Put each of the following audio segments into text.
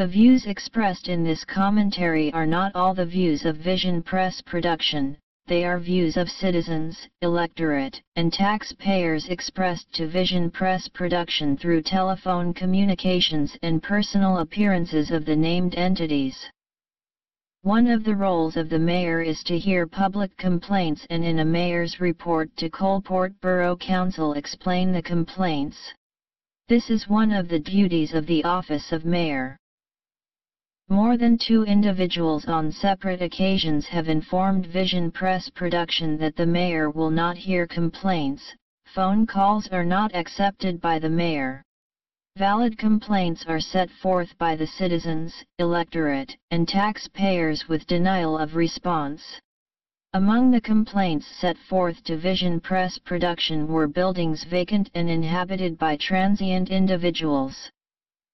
The views expressed in this commentary are not all the views of Vision Press Production, they are views of citizens, electorate, and taxpayers expressed to Vision Press Production through telephone communications and personal appearances of the named entities. One of the roles of the mayor is to hear public complaints and in a mayor's report to Coalport Borough Council explain the complaints. This is one of the duties of the office of mayor. More than two individuals on separate occasions have informed Vision Press Production that the mayor will not hear complaints, phone calls are not accepted by the mayor. Valid complaints are set forth by the citizens, electorate, and taxpayers with denial of response. Among the complaints set forth to Vision Press production were buildings vacant and inhabited by transient individuals.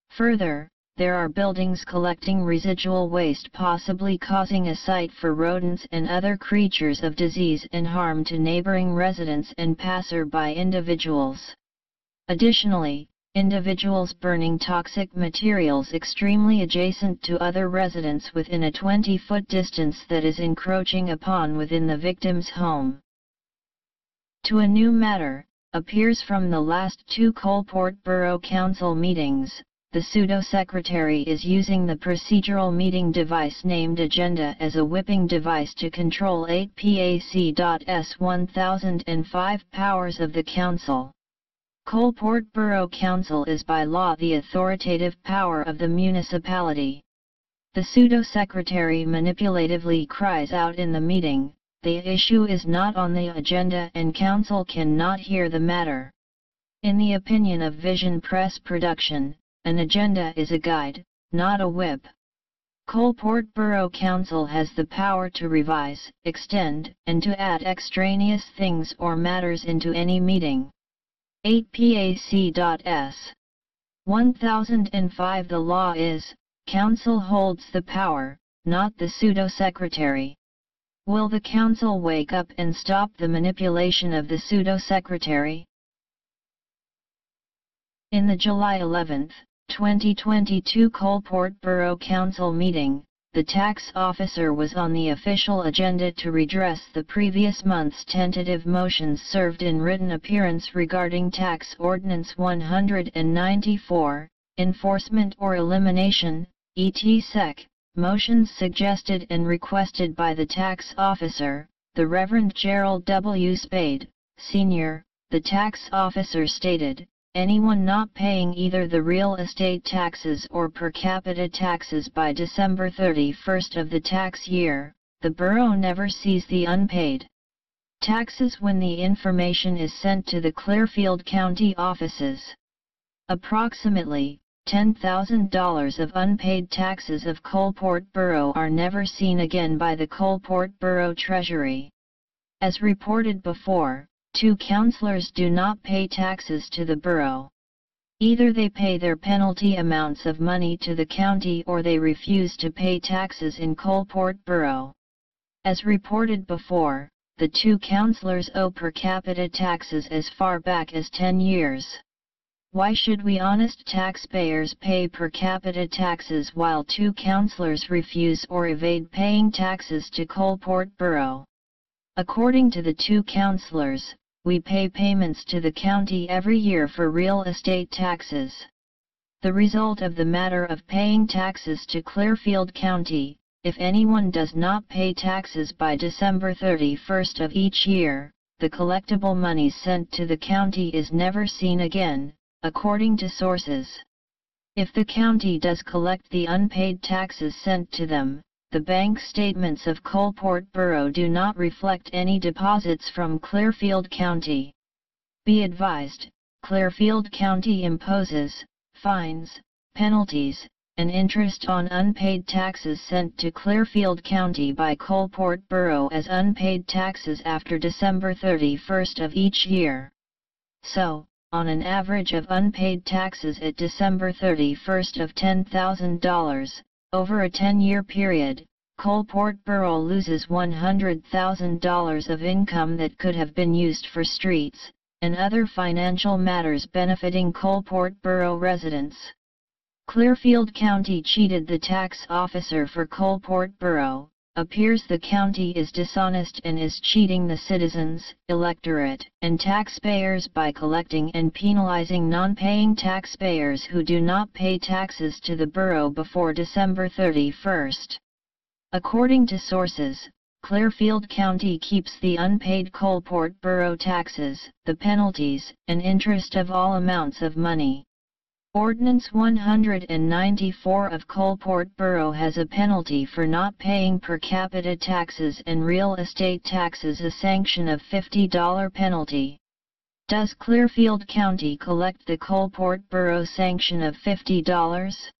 Further, there are buildings collecting residual waste possibly causing a site for rodents and other creatures of disease and harm to neighboring residents and passer-by individuals. Additionally, individuals burning toxic materials extremely adjacent to other residents within a 20-foot distance that is encroaching upon within the victim's home. To a new matter, appears from the last two Coalport Borough Council meetings, the pseudo-secretary is using the procedural meeting device named Agenda as a whipping device to control 8 PAC.S 1005 powers of the Council. Coalport Borough Council is by law the authoritative power of the municipality. The pseudo-secretary manipulatively cries out in the meeting, the issue is not on the agenda and council cannot hear the matter. In the opinion of Vision Press Production, an agenda is a guide, not a whip. Coalport Borough Council has the power to revise, extend, and to add extraneous things or matters into any meeting. 8 PAC.S. 1005 The law is, Council holds the power, not the pseudo-secretary. Will the Council wake up and stop the manipulation of the pseudo-secretary? In the July 11, 2022 Coalport Borough Council meeting, the tax officer was on the official agenda to redress the previous month's tentative motions served in written appearance regarding Tax Ordinance 194, Enforcement or Elimination, et seq., motions suggested and requested by the tax officer, the Reverend Gerald W. Spade, Sr., the tax officer stated, anyone not paying either the real estate taxes or per capita taxes by December 31 of the tax year, the borough never sees the unpaid taxes when the information is sent to the Clearfield County offices. Approximately, $10,000 of unpaid taxes of Coalport Borough are never seen again by the Coalport Borough Treasury. As reported before, two councillors do not pay taxes to the borough. Either they pay their penalty amounts of money to the county or they refuse to pay taxes in Coalport Borough. As reported before, the two councillors owe per capita taxes as far back as 10 years. Why should we honest taxpayers pay per capita taxes while two councillors refuse or evade paying taxes to Coalport Borough? According to the two councillors, we pay payments to the county every year for real estate taxes. The result of the matter of paying taxes to Clearfield County, if anyone does not pay taxes by December 31 of each year, the collectible money sent to the county is never seen again, according to sources. If the county does collect the unpaid taxes sent to them, the bank statements of Coalport Borough do not reflect any deposits from Clearfield County. Be advised, Clearfield County imposes, fines, penalties, and interest on unpaid taxes sent to Clearfield County by Coalport Borough as unpaid taxes after December 31st of each year. So, on an average of unpaid taxes at December 31st of $10,000, over a 10-year period, Coalport Borough loses $100,000 of income that could have been used for streets, and other financial matters benefiting Coalport Borough residents. Clearfield County cheated the tax officer for Coalport Borough, appears the county is dishonest and is cheating the citizens, electorate, and taxpayers by collecting and penalizing non-paying taxpayers who do not pay taxes to the borough before December 31st. According to sources, Clearfield County keeps the unpaid Coalport Borough taxes, the penalties, and interest of all amounts of money. Ordinance 194 of Coalport Borough has a penalty for not paying per capita taxes and real estate taxes a sanction of $50 penalty. Does Clearfield County collect the Coalport Borough sanction of $50?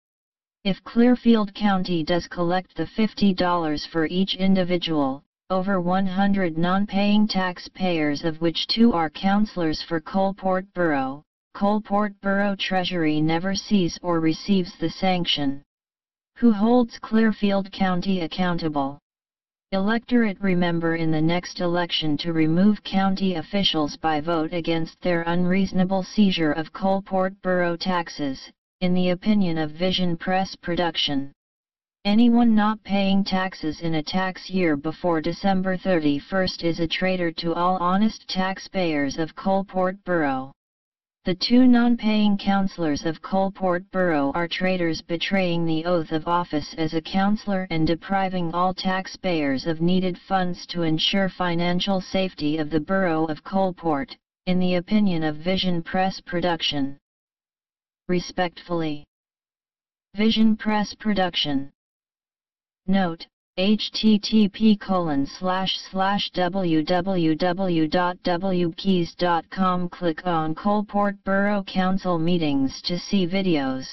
If Clearfield County does collect the $50 for each individual, over 100 non-paying taxpayers of which two are councillors for Coalport Borough, Coalport Borough Treasury never sees or receives the sanction. Who holds Clearfield County accountable? Electorate remember in the next election to remove county officials by vote against their unreasonable seizure of Coalport Borough taxes, in the opinion of Vision Press Production. Anyone not paying taxes in a tax year before December 31 is a traitor to all honest taxpayers of Coalport Borough. The two non-paying councillors of Coalport Borough are traitors betraying the oath of office as a councillor and depriving all taxpayers of needed funds to ensure financial safety of the borough of Coalport, in the opinion of Vision Press Production. Respectfully. Vision Press Production. Note, http colon slash slash www.wkeys.com Click on Coalport Borough Council meetings to see videos.